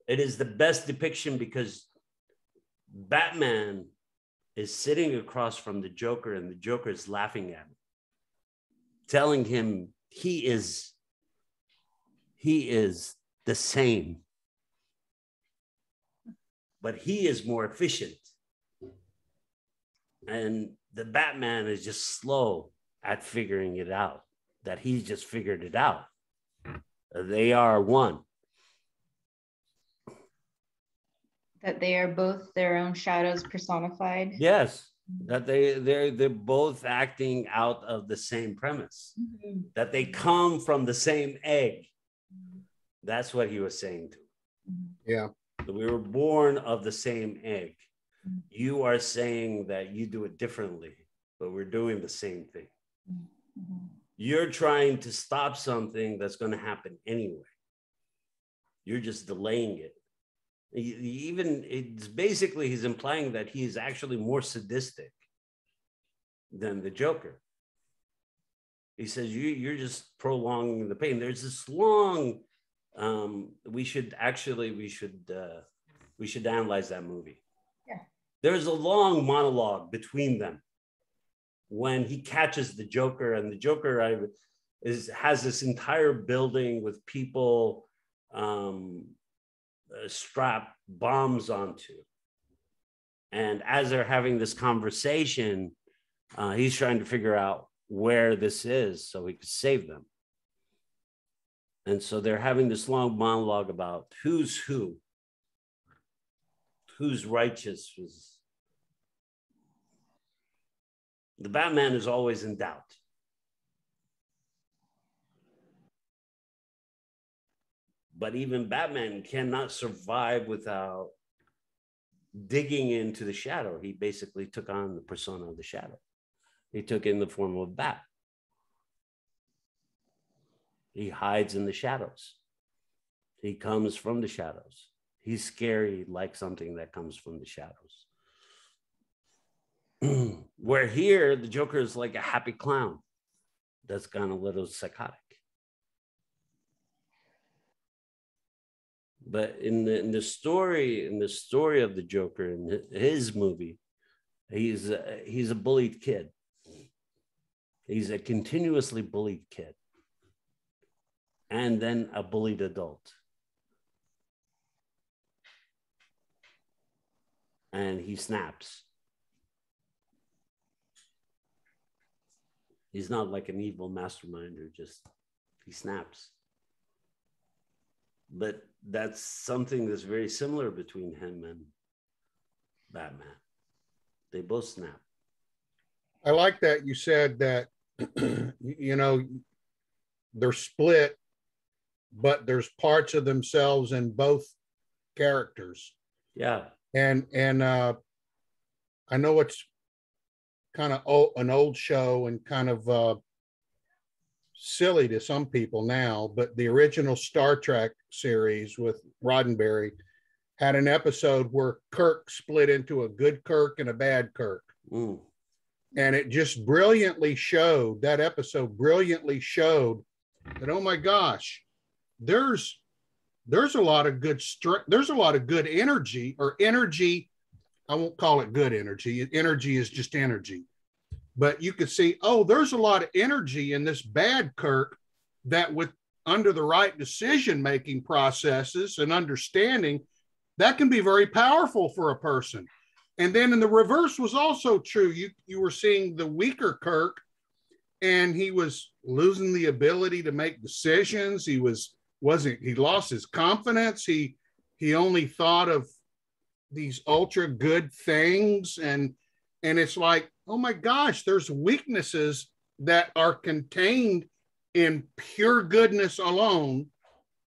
It is the best depiction because Batman is sitting across from the Joker, and the Joker is laughing at him, telling him he is he is the same, but he is more efficient. And the Batman is just slow at figuring it out, that he's just figured it out. They are one. That they are both their own shadows personified? Yes that they they're they're both acting out of the same premise. Mm-hmm. that they come from the same egg. That's what he was saying to. Yeah. That we were born of the same egg. You are saying that you do it differently but we're doing the same thing. Mhm. You're trying to stop something that's going to happen anyway. You're just delaying it. Even it's basically he's implying that he is actually more sadistic than the Joker. He says you you're just prolonging the pain. There's this long. Um, we should actually we should uh, we should analyze that movie. Yeah. There's a long monologue between them when he catches the Joker, and the Joker I, is has this entire building with people um, strap bombs onto. And as they're having this conversation, uh, he's trying to figure out where this is so he could save them. And so they're having this long monologue about who's who, who's righteous. Who's... The Batman is always in doubt. But even Batman cannot survive without digging into the shadow. He basically took on the persona of the shadow. He took in the form of a bat. He hides in the shadows. He comes from the shadows. He's scary like something that comes from the shadows. Where here, the Joker is like a happy clown that's gone a little psychotic. But in the in the story in the story of the Joker in his movie, he's a, he's a bullied kid. He's a continuously bullied kid, and then a bullied adult. And he snaps. He's not like an evil mastermind or just he snaps but that's something that's very similar between him and Batman. They both snap. I like that you said that, you know, they're split, but there's parts of themselves in both characters. Yeah, And, and, uh, I know it's kind of o- an old show and kind of, uh, silly to some people now, but the original Star Trek series with Roddenberry had an episode where Kirk split into a good Kirk and a bad Kirk. Mm. and it just brilliantly showed that episode brilliantly showed that oh my gosh there's there's a lot of good str- there's a lot of good energy or energy i won't call it good energy energy is just energy but you could see oh there's a lot of energy in this bad kirk that with under the right decision making processes and understanding that can be very powerful for a person and then in the reverse was also true. You you were seeing the weaker Kirk, and he was losing the ability to make decisions. He was wasn't he lost his confidence. He he only thought of these ultra good things, and and it's like oh my gosh, there's weaknesses that are contained in pure goodness alone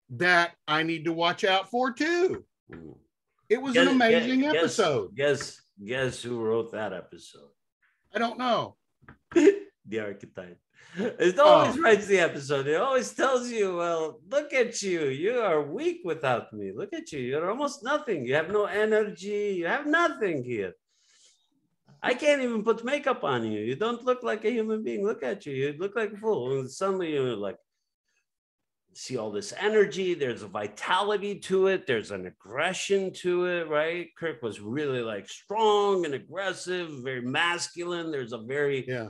that I need to watch out for too. Mm. It was an amazing guess- episode. Guess guess who wrote that episode? I don't know. the archetype. It always Oh. writes the episode. It always tells you, well, look at you. You are weak without me. Look at you. You're almost nothing. You have no energy. You have nothing here. I can't even put makeup on you. You don't look like a human being. Look at you. You look like a fool. And suddenly you're like, see all this energy. There's a vitality to it. There's an aggression to it, right? Kirk was really like strong and aggressive, very masculine. There's a very Yeah.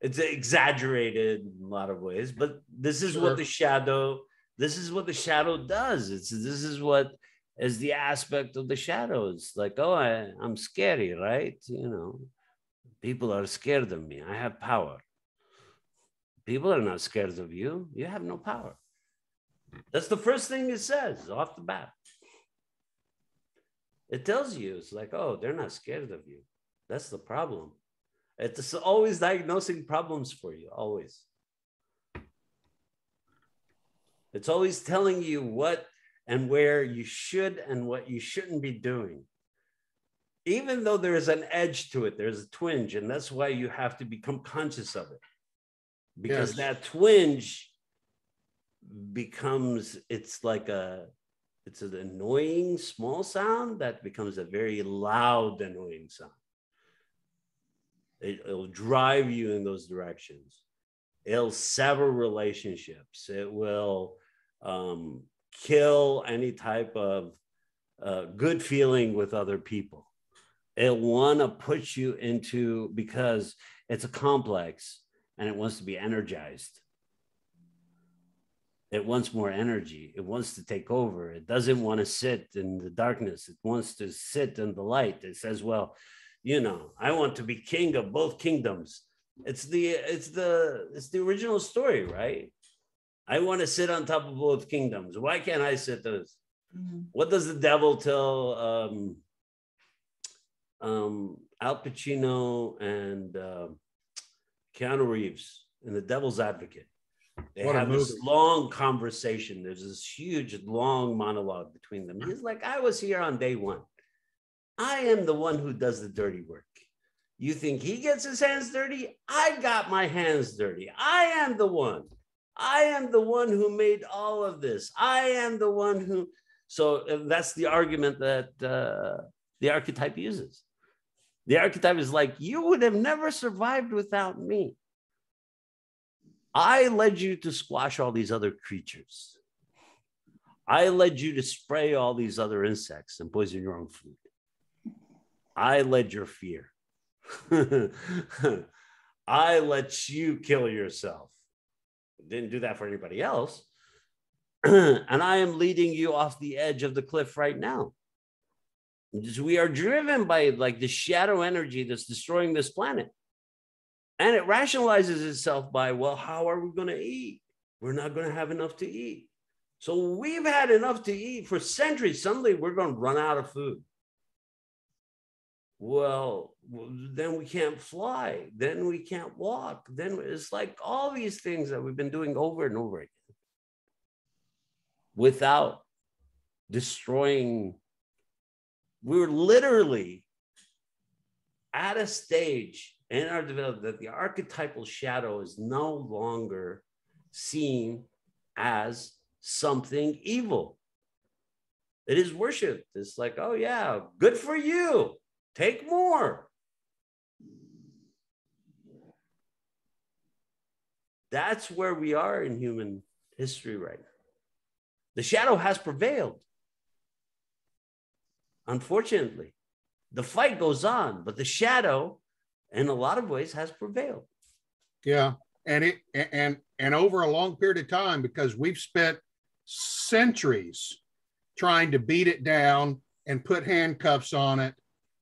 it's exaggerated in a lot of ways but this is Sure. what the shadow this is what the shadow does it's this is what is the aspect of the shadows. Like oh I, i'm scary right? You know people are scared of me. I have power. People are not scared of you. You have no power. That's the first thing it says off the bat. It tells you it's like oh they're not scared of you. That's the problem. It's always diagnosing problems for you, always. It's always telling you what and where you should and what you shouldn't be doing. Even though there is an edge to it, there's a twinge, and that's why you have to become conscious of it. because Yes. that twinge becomes it's like a it's an annoying small sound that becomes a very loud annoying sound it, it'll drive you in those directions it'll sever relationships it will um, kill any type of uh, good feeling with other people. It want to push you into because it's a complex and it wants to be energized. It wants more energy. It wants to take over. It doesn't want to sit in the darkness. It wants to sit in the light it says well you know i want to be king of both kingdoms. It's the it's the it's the original story right i want to sit on top of both kingdoms. Why can't i sit those Mhm. what does the devil tell um um al pacino and uh, keanu reeves in the devil's advocate? They What have this long conversation. There's this huge long monologue between them. He's like i was here on day one. I am the one who does the dirty work. You think he gets his hands dirty? I got my hands dirty. I am the one i am the one who made all of this i am the one who so uh, that's the argument that uh, the archetype uses. The archetype is like, you would have never survived without me. I led you to squash all these other creatures. I led you to spray all these other insects and poison your own food. I led your fear. I let you kill yourself. Didn't do that for anybody else. and I am leading you off the edge of the cliff right now. We are driven by like the shadow energy that's destroying this planet. And it rationalizes itself by, well, how are we going to eat? We're not going to have enough to eat. So we've had enough to eat for centuries. Suddenly we're going to run out of food. Well, then we can't fly. Then we can't walk. Then it's like all these things that we've been doing over and over again without destroying. We're literally at a stage in our development that the archetypal shadow is no longer seen as something evil. It is worshiped. It's like, oh, yeah, good for you. Take more. That's where we are in human history right now. The shadow has prevailed. Unfortunately, the fight goes on, but the shadow, in a lot of ways, has prevailed. Yeah, and it and and over a long period of time because we've spent centuries trying to beat it down and put handcuffs on it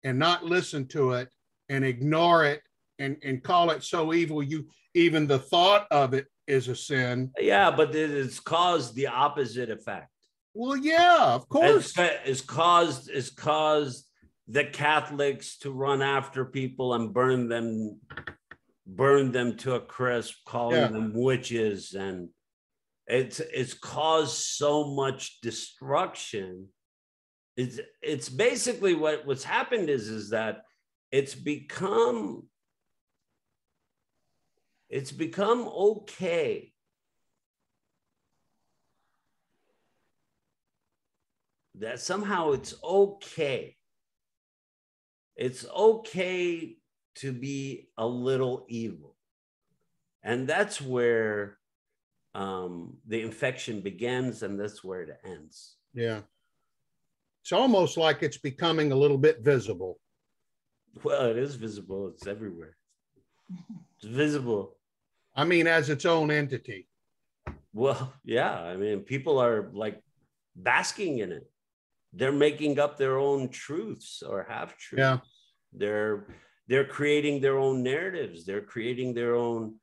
and not listen to it and ignore it and and call it so evil you even the thought of it is a sin. Yeah, but it has caused the opposite effect. Well, yeah, of course. It's, it's caused it's caused the Catholics to run after people and burn them, burn them to a crisp, calling Yeah. them witches, and it's it's caused so much destruction. It's it's basically what what's happened is is that it's become it's become okay that somehow it's okay. It's okay to be a little evil. And that's where um, the infection begins and that's where it ends. yeah. It's almost like it's becoming a little bit visible. Well, it is visible, it's everywhere. It's visible. I mean, as its own entity. Well, yeah, I mean, people are like basking in it. They're making up their own truths or half truths. Yeah. They're they're creating their own narratives. They're creating their own.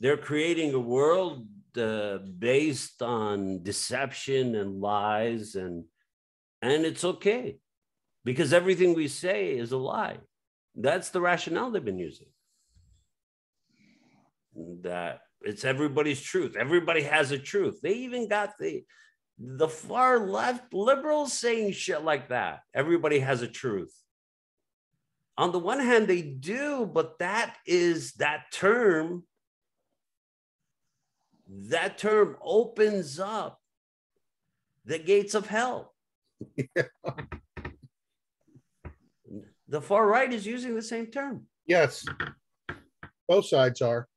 They're creating a world uh, based on deception and lies, and and it's okay because everything we say is a lie. That's the rationale they've been using. That it's everybody's truth. Everybody has a truth. They even got the the far left liberals saying shit like that. Everybody has a truth. On the one hand, they do, but that is that term that term opens up the gates of hell. The far right is using the same term. Yes. Both sides are.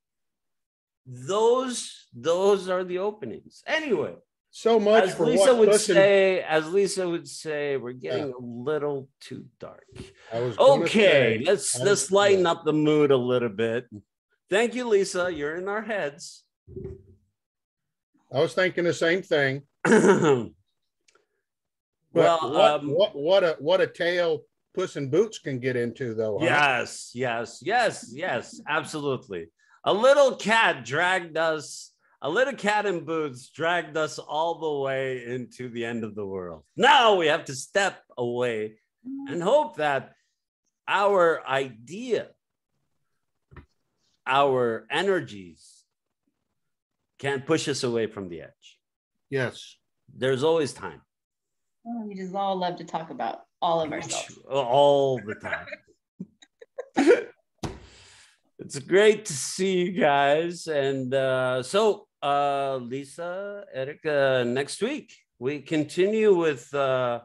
Those those are the openings. Anyway, So much as for Lisa what would in- say, as Lisa would say, we're getting a little too dark. I was Okay, say, let's I let's lighten up the mood a little bit. Thank you, Lisa. You're in our heads. I was thinking the same thing. well, what, um, what what a what a tale Puss in Boots can get into though. huh? yes, yes, yes, yes, absolutely. A little cat dragged us. A little cat in boots dragged us all the way into the end of the world. Now we have to step away and hope that our idea, our energies can push us away from the edge. Yes. There's always time, Oh, we just all love to talk about all of ourselves. all the time. it's great to see you guys. And uh, so, uh, Lisa, Erica, next week we continue with uh,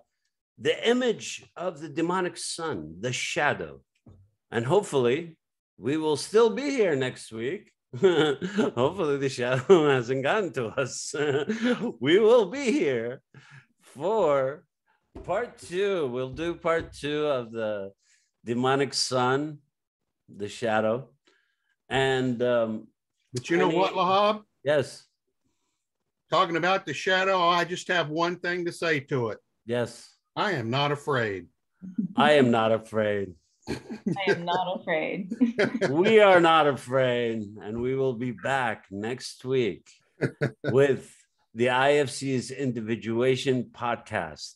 the image of the demonic son, the shadow. And hopefully, we will still be here next week. hopefully, the shadow hasn't gotten to us. we will be here for part two. We'll do part two of the demonic son, the shadow. And um, But you know what, Any- Lahab? yes, Talking about the shadow, I just have one thing to say to it. yes, I am not afraid. I am not afraid. I am not afraid. we are not afraid, and we will be back next week with the IFC's Individuation podcast.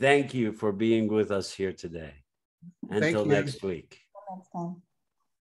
Thank you for being with us here today. Thank Until you. next week. Next time.